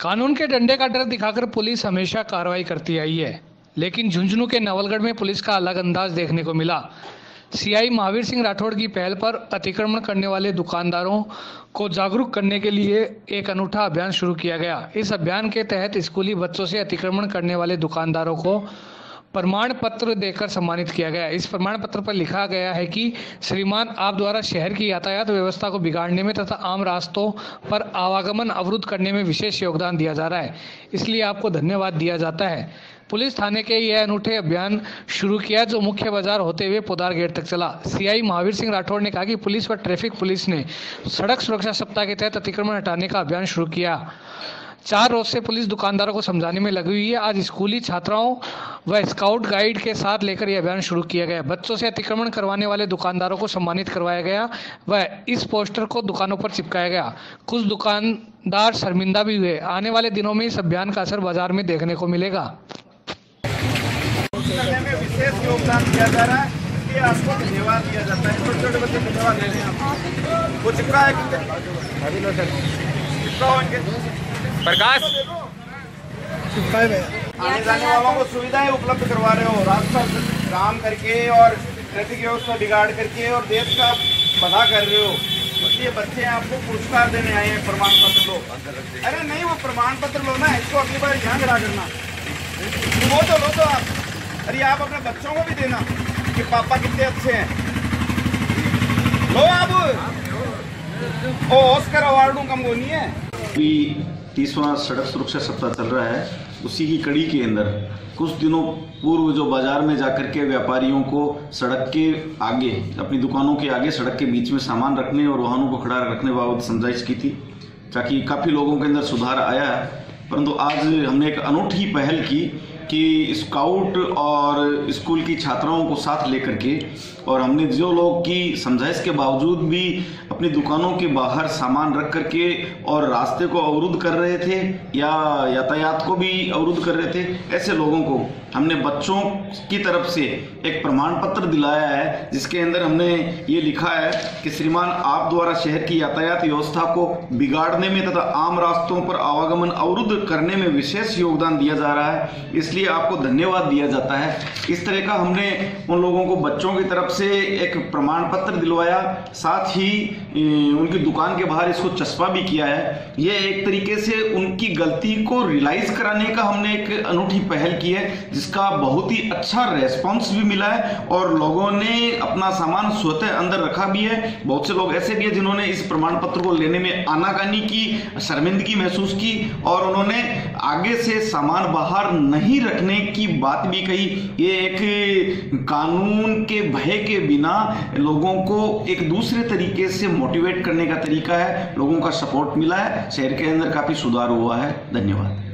कानून के डंडे का डर दिखाकर पुलिस हमेशा कार्रवाई करती आई है, लेकिन झुंझुनू के नवलगढ़ में पुलिस का अलग अंदाज देखने को मिला। सीआई महावीर सिंह राठौड़ की पहल पर अतिक्रमण करने वाले दुकानदारों को जागरूक करने के लिए एक अनूठा अभियान शुरू किया गया। इस अभियान के तहत स्कूली बच्चों से अतिक्रमण करने वाले दुकानदारों को प्रमाण पत्र देकर सम्मानित किया गया। इस प्रमाण पत्र पर लिखा गया है कि श्रीमान, आप द्वारा शहर की यातायात व्यवस्था को बिगाड़ने में तथा आम रास्तों पर आवागमन अवरुद्ध करने में विशेष योगदान दिया जा रहा है। इसलिए आपको धन्यवाद दिया जाता है। पुलिस थाने के यह अनूठे अभियान शुरू किया, जो मुख्य बाज़ार होते हुए पोदार गेट तक चला। सीआई महावीर सिंह राठौड़ ने कहा कि पुलिस व ट्रैफ़िक पुलिस ने सड़क सुरक्षा सप्ताह के तहत अतिक्रमण हटाने का अभियान शुरू किया। चार रोज से पुलिस दुकानदारों को समझाने में लगी हुई है। आज स्कूली छात्राओं व स्काउट गाइड के साथ लेकर यह अभियान शुरू किया गया। बच्चों से अतिक्रमण करवाने वाले दुकानदारों को सम्मानित करवाया गया। व इस पोस्टर को दुकानों पर चिपकाया गया। कुछ दुकानदार शर्मिंदा भी हुए। आने वाले दिनों में इस अभियान का असर बाज़ार में देखने को मिलेगा। करने में विशेष योगदान दिया जा रहा है इसलिए आपको धन्यवाद दिया जाता है। छोटे छोटे बच्चे धन्यवाद देते हैं वो चिपका है कितने चिपका हो इनके प्रकाश आने जाने वालों को सुविधाएँ उपलब्ध करवा रहे हो। रास्ता काम करके और ट्रैफ़िक व्यवस्था बिगाड़ करके और देश का भला कर रहे हो। इसलिए बच्चे आपको पुरस्कार देने आए हैं प्रमाण पत्र लो। अरे नहीं वो प्रमाण पत्र लो ना इसको अगली बार यहाँ खड़ा करना वो तो लो तो आप। अरे आप अपने बच्चों को भी देना कि पापा कितने अच्छे हैं। लो आप। ओ ऑस्कर अवार्ड कम नहीं है। तीसवां सड़क सुरक्षा सप्ताह चल रहा है। उसी की कड़ी के अंदर कुछ दिनों पूर्व जो बाज़ार में जाकर के व्यापारियों को सड़क के आगे, अपनी दुकानों के आगे, सड़क के बीच में सामान रखने और वाहनों को खड़ा रखने बाबत समझाइश की थी, ताकि काफ़ी लोगों के अंदर सुधार आया परंतु आज हमने एक अनूठी पहल की कि स्काउट और स्कूल की छात्राओं को साथ लेकर के और हमने जो लोग की समझाइश के बावजूद भी अपनी दुकानों के बाहर सामान रख करके और रास्ते को अवरुद्ध कर रहे थे या यातायात को भी अवरुद्ध कर रहे थे, ऐसे लोगों को हमने बच्चों की तरफ़ से एक प्रमाण पत्र दिलाया है, जिसके अंदर हमने ये लिखा है कि श्रीमान, आप द्वारा शहर की यातायात व्यवस्था को बिगाड़ने में तथा आम रास्तों पर आवागमन अवरुद्ध करने में विशेष योगदान दिया जा रहा है। इसलिए आपको धन्यवाद दिया जाता है। इस तरह का हमने उन लोगों को बच्चों की तरफ़ से एक प्रमाण पत्र दिलवाया, साथ ही उनकी दुकान के बाहर इसको चस्पा भी किया है। ये एक तरीके से उनकी गलती को रियलाइज़ कराने का हमने एक अनूठी पहल की है, जिसका बहुत ही अच्छा रेस्पॉन्स भी मिला है और लोगों ने अपना सामान स्वतः अंदर रखा भी है। बहुत से लोग ऐसे भी है जिन्होंने इस प्रमाण पत्र को लेने में आनाकानी की, शर्मिंदगी महसूस की और उन्होंने आगे से सामान बाहर नहीं रखने की बात भी कही। ये एक कानून के भय के बिना लोगों को एक दूसरे तरीके से मोटिवेट करने का तरीका है। लोगों का सपोर्ट मिला है। शहर के अंदर काफ़ी सुधार हुआ है। धन्यवाद।